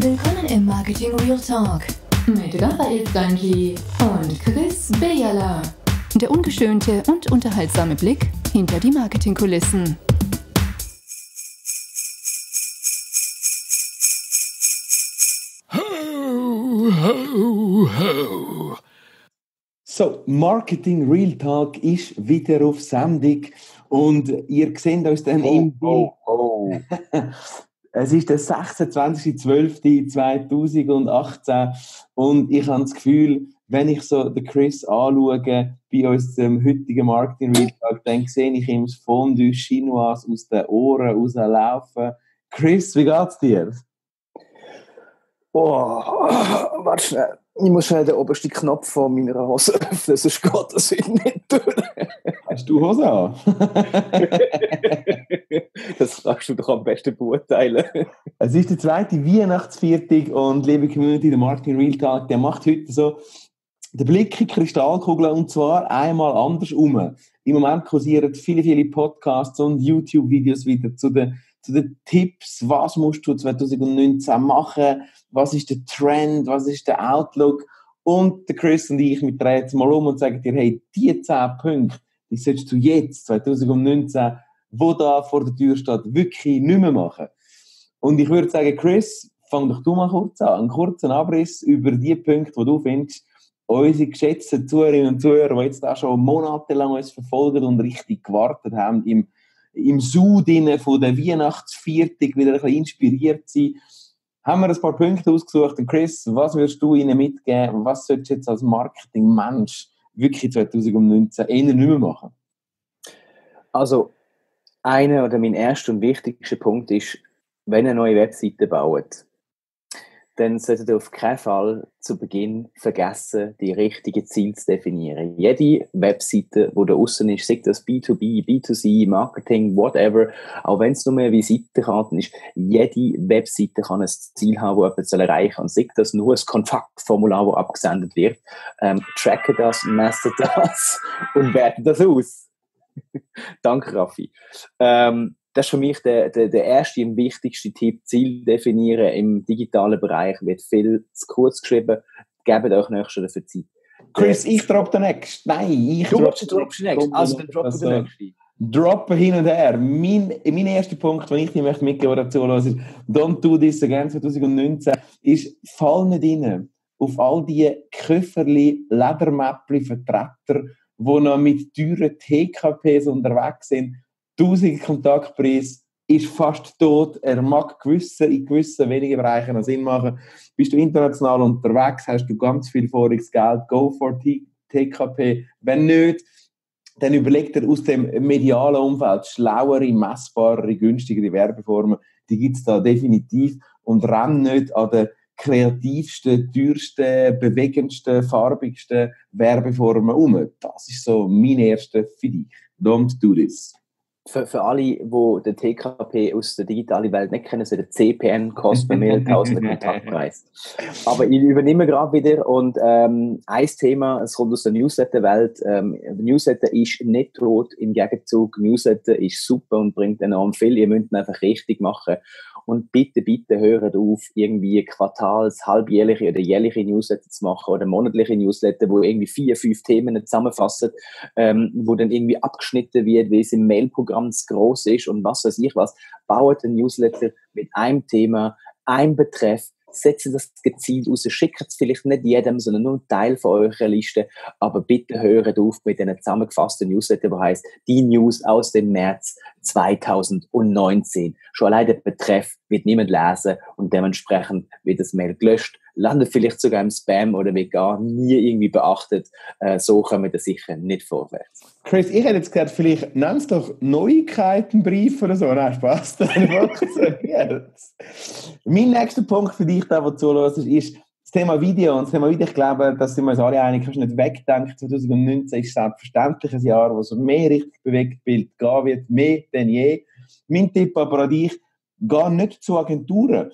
Willkommen im Marketing Real Talk mit Raphael Stanji und Chris Bejala. Der ungeschönte und unterhaltsame Blick hinter die Marketingkulissen. Ho, ho, ho. So, Marketing Real Talk ist wieder auf Sendung und ihr seht uns dann oh, im Bild. Oh, oh. Es ist der 26.12.2018 und ich habe das Gefühl, wenn ich so den Chris anschaue bei unserem heutigen Marketing Real Talk, dann sehe ich ihm das Fondue Chinois aus den Ohren rauslaufen. Chris, wie geht's dir? Boah, warte schnell. Ich muss schnell den obersten Knopf von meiner Hose öffnen, sonst geht das nicht durch. Hast du Hose an? das kannst du doch am besten beurteilen. Es ist der zweite Weihnachtsviertag und liebe Community, der Martin Real Talk, der macht heute so den Blick in die Kristallkugel und zwar einmal andersrum. Im Moment kursieren viele, viele Podcasts und YouTube-Videos wieder zu den zu den Tipps, was musst du 2019 machen, was ist der Trend, was ist der Outlook. Und der Chris und ich, wir drehen jetzt mal um und sagen dir, hey, die 10 Punkte, die solltest du jetzt, 2019, wo da vor der Tür steht, wirklich nicht mehr machen. Und ich würde sagen, Chris, fang doch du mal kurz an. Einen kurzen Abriss über die Punkte, die du findest, unsere geschätzten Zuhörerinnen und Zuhörer, die jetzt auch schon monatelang uns verfolgen und richtig gewartet haben im im Sud von der Weihnachtsviertig wieder ein bisschen inspiriert sein. Haben wir ein paar Punkte ausgesucht. Und Chris, was würdest du ihnen mitgeben? Was solltest du jetzt als Marketingmensch wirklich 2019 eher nicht mehr machen? Also, einer oder mein erster und wichtigster Punkt ist, wenn ihr neue Webseite baut, dann solltet ihr auf keinen Fall zu Beginn vergessen, die richtigen Ziele zu definieren. Jede Webseite, die da außen ist, sei das B2B, B2C, Marketing, whatever, auch wenn es nur eine Visitenkarte ist, jede Webseite kann ein Ziel haben, das jemand erreichen soll. Sei das nur ein Kontaktformular, das abgesendet wird, ähm, tracke das, messe das und werte das aus. Danke, Raffi. Ähm, das ist für mich der, der, der erste und wichtigste Tipp. Ziel definieren im digitalen Bereich wird viel zu kurz geschrieben. Gebt euch nächstes dafür Zeit. Chris, ich drop den nächsten. Nein, ich du drop, den nächsten. Also, dann drop also, den nächsten. Droppen hin und her. Mein, mein erster Punkt, den ich dir möchte mitgeben dazu ist, Don't do this again 2019, ist, fall nicht rein auf all die Köfferli, Ledermäppli, Vertreter, die noch mit teuren TKPs unterwegs sind 1000 Kontaktpreis ist fast tot. Er mag gewisse, in gewissen wenigen Bereichen noch Sinn machen. Bist du international unterwegs, hast du ganz viel voriges Geld, go for TKP. Wenn nicht, dann überlegt er aus dem medialen Umfeld schlauere, messbarere, günstigere Werbeformen. Die gibt es da definitiv. Und renn nicht an den kreativsten, teuersten, bewegendsten, farbigsten Werbeformen um. Das ist so mein erster für dich. Don't do this für, für alle, die den TKP aus der digitalen Welt nicht kennen, so der CPN kostet bei mir 1000 Kontaktpreis. Aber ich übernehme gerade wieder und ähm, ein Thema, es kommt aus der Newsletter-Welt. Ähm, Newsletter ist nicht tot, im Gegenzug, Newsletter ist super und bringt enorm viel. Ihr müsst ihn einfach richtig machen. Und bitte, bitte hört auf, irgendwie quartals-, halbjährliche oder jährliche Newsletter zu machen oder monatliche Newsletter, wo irgendwie vier, fünf Themen zusammenfassen, ähm, wo dann irgendwie abgeschnitten wird, wie es im Mailprogramm groß ist und was weiß ich was. Baut ein Newsletter mit einem Thema, einem Betreff, setzen das gezielt aus, schickt es vielleicht nicht jedem, sondern nur einen Teil von eurer Liste, aber bitte hört auf mit einer zusammengefassten Newsletter, die heißt die News aus dem März 2019. Schon allein der Betreff wird niemand lesen und dementsprechend wird das Mail gelöscht, landet vielleicht sogar im Spam oder wird gar nie irgendwie beachtet. Äh, so kommen wir sicher nicht vorwärts. Chris, ich hätte jetzt gesagt, vielleicht nenn es doch Neuigkeitenbrief oder so. Nein, Spaß. mein nächster Punkt für dich, der, der zuhörst, ist das Thema Video. Und das Thema Video, ich glaube, da sind wir uns alle einig, kannst du nicht wegdenken. 2019 ist selbstverständlich ein Jahr, wo es mehr richtig bewegt Bild gehen wird, mehr denn je. Mein Tipp aber an dich, geh nicht zu Agenturen.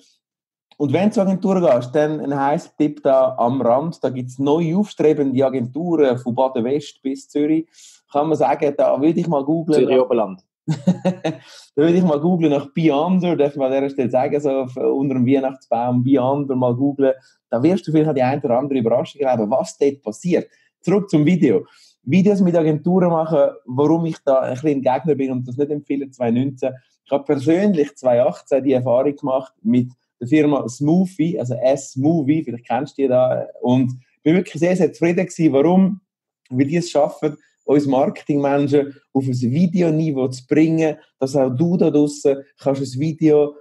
Und wenn du zur Agentur gehst, dann ein heißer Tipp da am Rand, da gibt es neu aufstrebende Agenturen von Baden-West bis Zürich. Kann man sagen, da würde ich mal googeln. Zürich Oberland. da würde ich mal googeln nach Beyonder, darf man an dieser Stelle sagen, so auf, unter dem Weihnachtsbaum Beyonder mal googeln. Da wirst du vielleicht die eine oder andere Überraschung haben, was dort passiert. Zurück zum Video. Videos mit Agenturen machen, warum ich da ein bisschen Gegner bin und das nicht empfehle 2019. Ich habe persönlich 2018 die Erfahrung gemacht mit der Firma Smoothie, also S-Movie, vielleicht kennst du die da, und bin wirklich sehr, sehr zufrieden gewesen. Warum? Weil die es schaffen, uns Marketingmenschen auf ein Videoniveau zu bringen, dass auch du da draussen kannst ein Video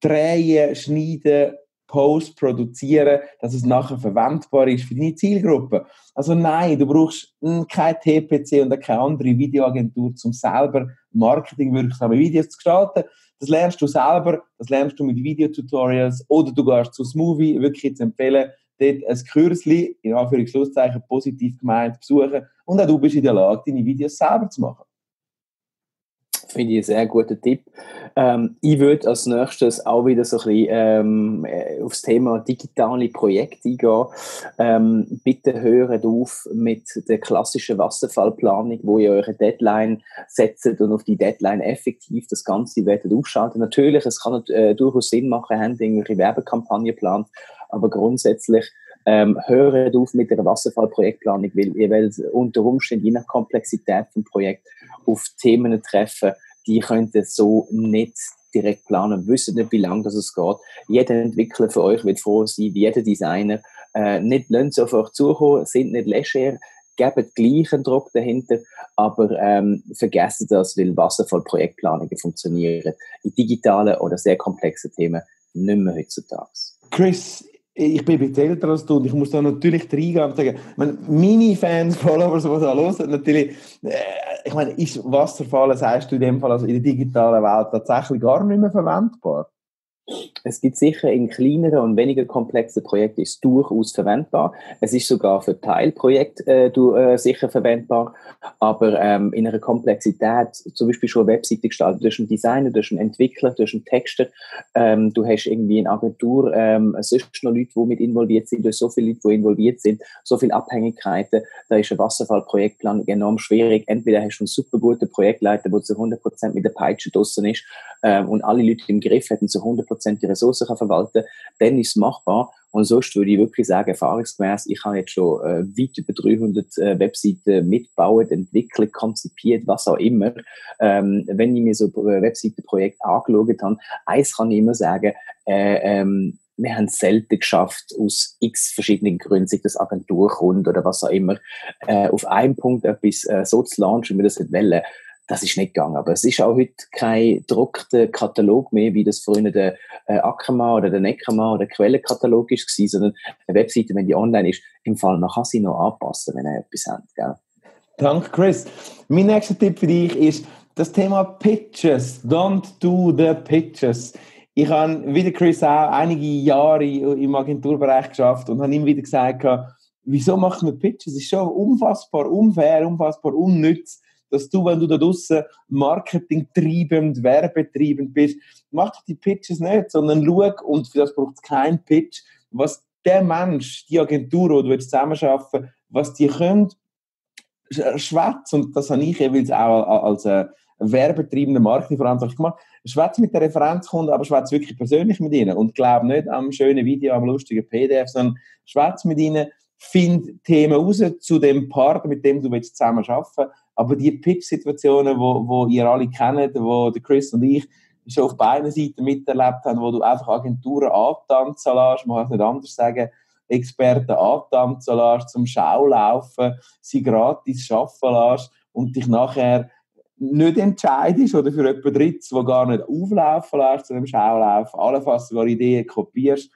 drehen, schneiden, Post produzieren, dass es nachher verwendbar ist für deine Zielgruppe. Also nein, du brauchst kein TPC und keine andere Videoagentur, um selber marketingwirksame Videos zu gestalten. Das lernst du selber, das lernst du mit Videotutorials oder du gehst zu Smoothie, wirklich zu empfehlen, dort ein Kürzli, in Anführungszeichen positiv gemeint, besuchen und auch du bist in der Lage, deine Videos selber zu machen. Finde ich einen sehr guten Tipp. Ähm, ich würde als nächstes auch wieder so ein bisschen ähm, äh, aufs Thema digitale Projekte eingehen. Ähm, bitte hört auf mit der klassischen Wasserfallplanung, wo ihr eure Deadline setzt und auf die Deadline effektiv das Ganze werdet aufschalten. Natürlich, es kann äh, durchaus Sinn machen, haben irgendwelche Werbekampagnen geplant, aber grundsätzlich ähm, hört auf mit der Wasserfallprojektplanung, weil ihr werdet unter Umständen je nach Komplexität vom Projekt auf Themen treffen, die könnt ihr so nicht direkt planen, wissen nicht, wie lange das es geht. Jeder Entwickler für euch wird froh sein, jeder Designer. Äh, nicht lasst auf euch zukommen, sind nicht leger, geben gleichen Druck dahinter, aber ähm, vergessen das, weil Wasserfallprojektplanungen funktionieren in digitalen oder sehr komplexen Themen nicht mehr heutzutage. Chris, ich bin ein älter als du und ich muss da natürlich reingehen und sagen, meine, meine Fans, Followers, die da hören, natürlich, äh, ich meine, ist Wasserfall, sagst du in dem Fall, also in der digitalen Welt tatsächlich gar nicht mehr verwendbar? Es gibt sicher in kleineren und weniger komplexen Projekten ist durchaus verwendbar. Es ist sogar für Teilprojekte äh, du, äh, sicher verwendbar. Aber ähm, in einer Komplexität, zum Beispiel schon eine Webseite gestaltet, durch einen Designer, durch einen Entwickler, durch einen Texter, ähm, du hast irgendwie eine Agentur, ähm, sonst noch Leute, die mit involviert sind, durch so viele Leute, die involviert sind, so viele Abhängigkeiten, da ist eine Wasserfallprojektplanung enorm schwierig. Entweder hast du einen super guten Projektleiter, der zu 100% mit der Peitsche draussen ist ähm, und alle Leute im Griff hätten zu 100% die Ressourcen kann verwalten dann ist es machbar. Und sonst würde ich wirklich sagen, erfahrungsgemäß, ich habe jetzt schon äh, weit über 300 äh, Webseiten mitgebaut, entwickelt, konzipiert, was auch immer. Ähm, wenn ich mir so ein Webseitenprojekt angeschaut habe, eins kann ich immer sagen, äh, ähm, wir haben es selten geschafft, aus x verschiedenen Gründen, sich das Agenturkunde oder was auch immer, äh, auf einen Punkt etwas äh, so zu launchen, wie wir das nicht wollen das ist nicht gegangen. Aber es ist auch heute kein druckter Katalog mehr, wie das früher der äh, Ackermann oder der Neckermann oder der Quellenkatalog ist, sondern eine Webseite, wenn die online ist, im Fall, man kann sie noch anpassen, wenn er etwas hat. Gell? Danke, Chris. Mein nächster Tipp für dich ist das Thema Pitches. Don't do the pitches. Ich habe, wie der Chris auch, einige Jahre im Agenturbereich geschafft und habe ihm wieder gesagt, wieso macht man Pitches? Es ist schon unfassbar unfair, unfassbar unnütz dass du, wenn du da draußen marketingtreibend, werbetreibend bist, mach doch die Pitches nicht, sondern schau, und für das braucht es keinen Pitch, was der Mensch, die Agentur, die du zusammenarbeiten was die können, schwätzen, und das habe ich jeweils auch als äh, werbetreibender Marketingverantwortlich gemacht, schwätze mit der Referenzkunde, aber schwätze wirklich persönlich mit ihnen. Und glaube nicht am schönen Video, am lustigen PDF, sondern schwätze mit ihnen, find Themen raus zu dem Partner, mit dem du zusammen arbeiten willst, aber die Pitch-Situationen, wo, wo ihr alle kennt, wo der Chris und ich schon auf beiden Seiten miterlebt haben, wo du einfach Agenturen antanzen lässt, man kann es nicht anders sagen, Experten antanzen lässt, zum Schaulaufen, sie gratis arbeiten lässt und dich nachher nicht entscheidest oder für jemanden Drittes, der gar nicht auflaufen lässt zu dem Schaulauf, allenfalls sogar Ideen kopierst.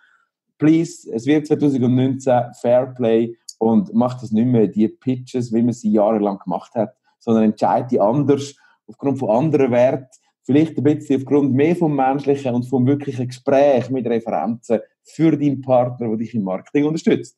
Please, es wird 2019 Fairplay und mach das nicht mehr, die Pitches, wie man sie jahrelang gemacht hat, sondern entscheide die anders, aufgrund von anderen Werten, vielleicht ein bisschen aufgrund mehr vom menschlichen und vom wirklichen Gespräch mit Referenzen für deinen Partner, der dich im Marketing unterstützt.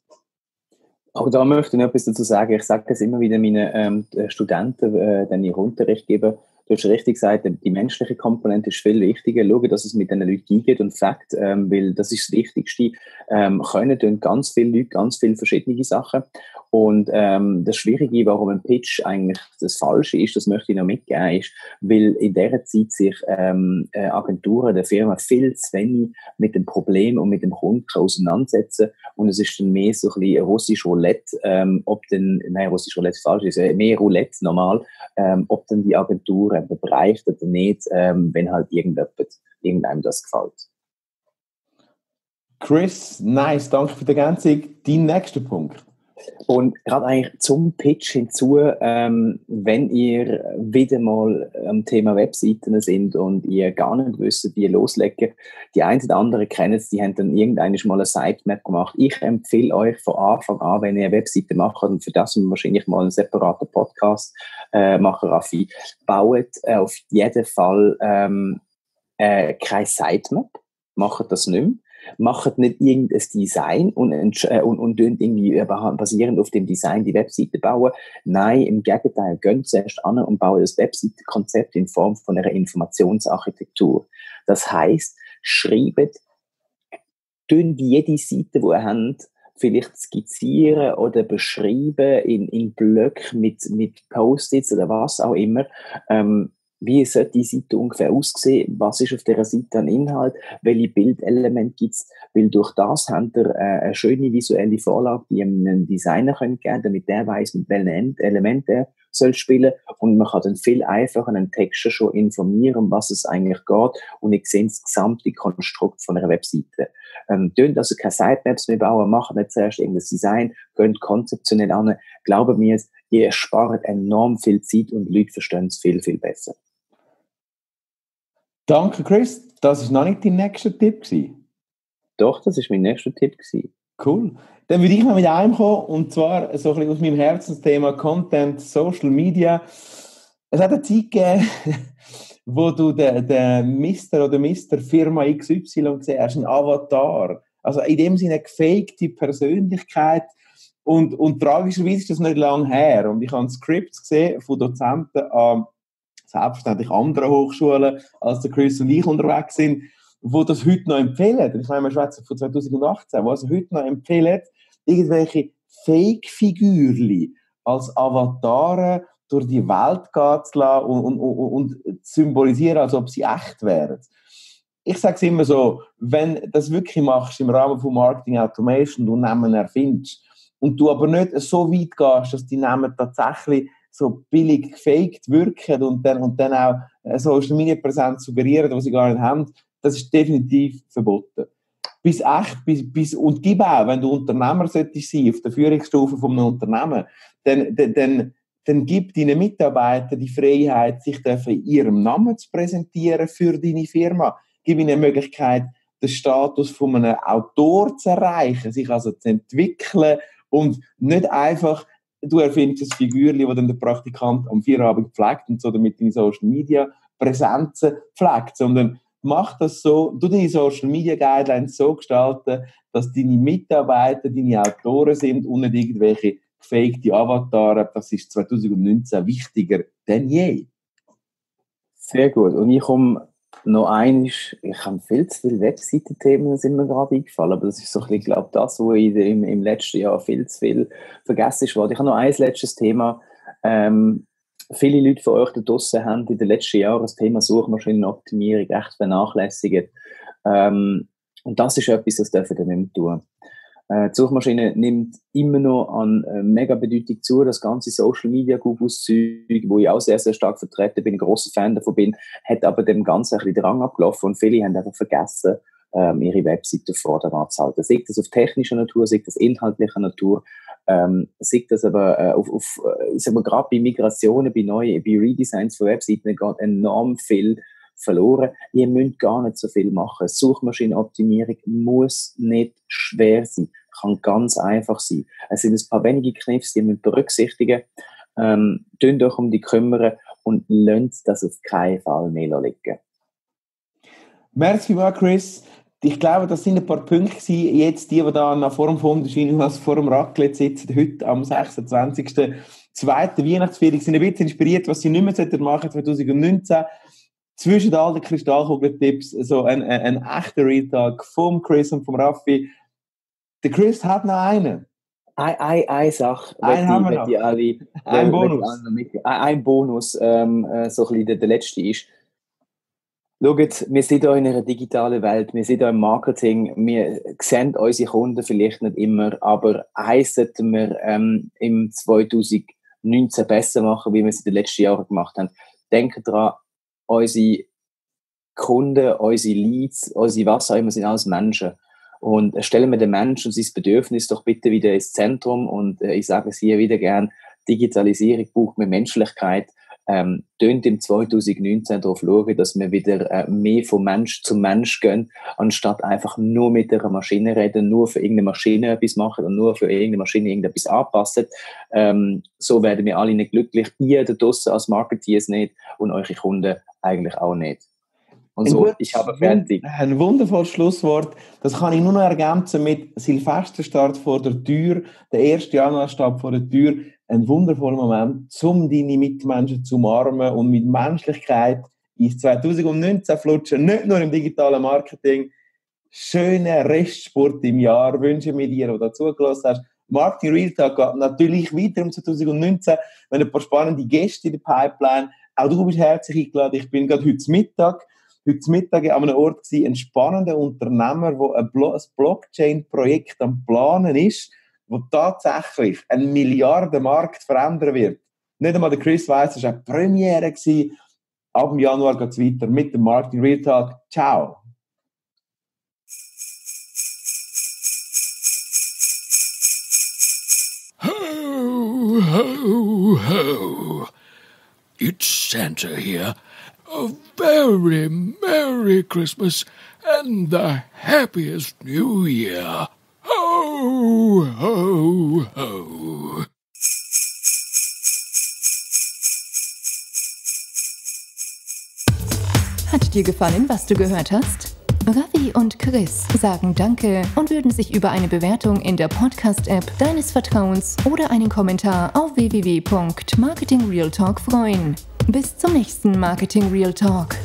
Auch da möchte ich noch etwas dazu sagen. Ich sage das immer wieder meinen ähm, Studenten, äh, denen ich Unterricht gebe. Du hast richtig gesagt, die menschliche Komponente ist viel wichtiger. Schau, dass es mit den Leuten geht und Fakt, ähm, weil das ist das Wichtigste. Ähm, können ganz viele Leute ganz viele verschiedene Sachen. Und ähm, das Schwierige, warum ein Pitch eigentlich das Falsche ist, das möchte ich noch mitgeben, ist, weil in dieser Zeit sich ähm, äh, Agenturen der Firma viel zu wenig mit dem Problem und mit dem Kunden auseinandersetzen und es ist dann mehr so ein bisschen russisch Roulette, ähm, ob denn, nein, russisch Roulette falsch ist, äh, mehr Roulette normal, ähm, ob dann die Agenturen bereicht oder nicht, ähm, wenn halt irgendjemand, irgendeinem das gefällt. Chris, nice, danke für die Ergänzung. Dein nächster Punkt. Und gerade eigentlich zum Pitch hinzu, ähm, wenn ihr wieder mal am Thema Webseiten sind und ihr gar nicht wisst, wie loslegen, die einen oder anderen kennen es, die haben dann irgendwann mal eine Sitemap gemacht. Ich empfehle euch von Anfang an, wenn ihr eine Webseite macht, und für das wahrscheinlich mal einen separaten Podcast äh, machen, Raffi, baut äh, auf jeden Fall ähm, äh, keine Sitemap, macht das nicht mehr macht nicht irgendein Design und, äh, und, und irgendwie äh, basierend auf dem Design die Webseite bauen. Nein, im Gegenteil, gehen zuerst an und bauen das Webseitenkonzept in Form von einer Informationsarchitektur. Das heißt, schreibt, tun jede Seite, die ihr habt, vielleicht skizzieren oder beschreiben in, in Blöcken mit, mit Post-its oder was auch immer. Ähm, wie sollte die Seite ungefähr aussehen, was ist auf dieser Seite an Inhalt, welche Bildelemente gibt es, weil durch das haben wir äh, eine schöne visuelle Vorlage, die einem Designer können geben damit der weiß, mit welchen Elementen er soll spielen. Und man kann dann viel einfacher einen Text schon informieren, um was es eigentlich geht. Und ich sehe das gesamte Konstrukt von einer Webseite. Ähm, tönt also keine Sitemaps mehr bauen, machen nicht zuerst irgendein Design, gehen konzeptionell an, glauben mir, ihr spart enorm viel Zeit und Leute verstehen es viel, viel besser. Danke, Chris. Das war noch nicht dein nächster Tipp. Gewesen. Doch, das war mein nächster Tipp. Gewesen. Cool. Dann würde ich noch mit einem kommen, und zwar so ein bisschen aus meinem Herzensthema Content, Social Media. Es hat eine Zeit gegeben, wo du den, den Mister oder Mister Firma XY gesehen hast, ein Avatar. Also in dem Sinne eine gefakte Persönlichkeit. Und, und tragischerweise ist das nicht lange her. Und ich habe Scripts gesehen von Dozenten an selbstverständlich andere Hochschulen, als der Chris und ich unterwegs sind, wo das heute noch empfehlen. Ich meine, wir schwätzen von 2018, wo also heute noch empfehlen, irgendwelche Fake-Figürchen als Avatare durch die Welt gehen zu lassen und, und, und, und symbolisieren, als ob sie echt wären. Ich sage es immer so, wenn du das wirklich machst im Rahmen von Marketing Automation, du Namen erfindest und du aber nicht so weit gehst, dass die Namen tatsächlich so billig gefaked wirken und dann, und dann auch äh, Social Media Präsenz suggerieren, was sie gar nicht haben, das ist definitiv verboten. Bis echt, bis, bis, und gib auch, wenn du Unternehmer solltest sein, auf der Führungsstufe von einem Unternehmen, dann, dann, dann, dann gib deinen Mitarbeitern die Freiheit, sich in ihrem Namen zu präsentieren für deine Firma. Gib ihnen die Möglichkeit, den Status von einem Autor zu erreichen, sich also zu entwickeln und nicht einfach du erfindest ein Figürchen, das dann der Praktikant am Vierabend pflegt und so damit deine Social Media Präsenzen pflegt, sondern mach das so, du deine Social Media Guidelines so gestalten, dass deine Mitarbeiter deine Autoren sind und nicht irgendwelche gefakte Avatare. Das ist 2019 wichtiger denn je. Sehr gut. Und ich komme noch eines, ich habe viel zu viele Webseitenthemen, sind mir gerade eingefallen, aber das ist so ein bisschen, glaube das, wo ich im, im letzten Jahr viel zu viel vergessen ist. Ich habe noch ein letztes Thema. Ähm, viele Leute von euch da draussen haben in den letzten Jahren das Thema Suchmaschinenoptimierung echt vernachlässigt. Ähm, und das ist etwas, das dürfen wir nicht mehr tun. Äh, die Suchmaschine nimmt immer noch an äh, mega Bedeutung zu. Das ganze Social Media Googles Zeug, wo ich auch sehr, sehr stark vertreten bin, ein großer Fan davon bin, hat aber dem Ganzen ein bisschen den Rang abgelaufen und viele haben einfach vergessen, ähm, ihre Webseite vor der Wand zu halten. Sei das auf technischer Natur, sei das inhaltlicher Natur, ähm, sei das aber äh, auf, auf äh, ich gerade bei Migrationen, bei neuen, bei Redesigns von Webseiten geht enorm viel verloren. Ihr müsst gar nicht so viel machen. Suchmaschinenoptimierung muss nicht schwer sein, kann ganz einfach sein. Es sind ein paar wenige Kniffs, die ihr müsst berücksichtigen. Ähm, euch um die kümmern und lasst das auf keinen Fall mehr liegen. Merci Chris. Ich glaube, das sind ein paar Punkte Jetzt die, die da nach vor dem Fondeschein was vor dem Raclette sitzen, heute am 26. zweiten Weihnachtsferien, sind ein bisschen inspiriert, was sie nicht mehr machen 2019 zwischen all den Kristallkugeltipps so ein, ein, ein echter Real vom Chris und vom Raffi. Der Chris hat noch einen. Eine, eine, eine Sache, Ein haben wir noch. die alle, Ein Bonus. mit- Ein, ein Bonus, ähm, äh, so ein bisschen der, der letzte ist. Schaut, wir sind hier in einer digitalen Welt, wir sind hier im Marketing, wir sehen unsere Kunden vielleicht nicht immer, aber eins sollten wir ähm, im 2019 besser machen, wie wir es in den letzten Jahren gemacht haben. Denkt daran, unsere Kunden, unsere Leads, unsere was auch immer sind alles Menschen. Und stellen wir den Menschen und sein Bedürfnis doch bitte wieder ins Zentrum. Und äh, ich sage es hier wieder gern, Digitalisierung braucht mehr Menschlichkeit. Ähm, tönt im 2019 darauf schauen, dass wir wieder äh, mehr von Mensch zu Mensch gehen, anstatt einfach nur mit einer Maschine reden, nur für irgendeine Maschine etwas machen und nur für irgendeine Maschine irgendetwas anpassen. Ähm, so werden wir alle nicht glücklich. Ihr da draussen als Marketeers nicht und eure Kunden eigentlich auch nicht. Und so, ich habe fertig. Ein wundervolles Schlusswort. Das kann ich nur noch ergänzen mit Silvesterstart vor der Tür, der 1. Januar steht vor der Tür. Ein wundervoller Moment, um deine Mitmenschen zu umarmen und mit Menschlichkeit ins 2019 flutschen. Nicht nur im digitalen Marketing. Schönen Restsport im Jahr wünschen wir dir, der dazugelassen hast. Marketing Real Talk geht natürlich weiter im 2019. Wir haben ein paar spannende Gäste in der Pipeline. Auch du bist herzlich eingeladen. Ich bin gerade heute Mittag heute Mittag an einem Ort gewesen, ein spannender Unternehmer, der ein, Blo ein Blockchain-Projekt am Planen ist, wo tatsächlich einen Milliardenmarkt verändern wird. Nicht einmal der Chris weiss, das war eine Premiere. Gewesen. Ab Januar geht es weiter mit dem Marketing Real Talk. Ciao! Ho, ho. It's Santa here. A very Merry Christmas and the happiest New Year. Ho, ho, ho. Hat dir gefallen, was du gehört hast? Ravi und Chris sagen Danke und würden sich über eine Bewertung in der Podcast-App deines Vertrauens oder einen Kommentar auf www.marketingrealtalk freuen. Bis zum nächsten Marketing Real Talk.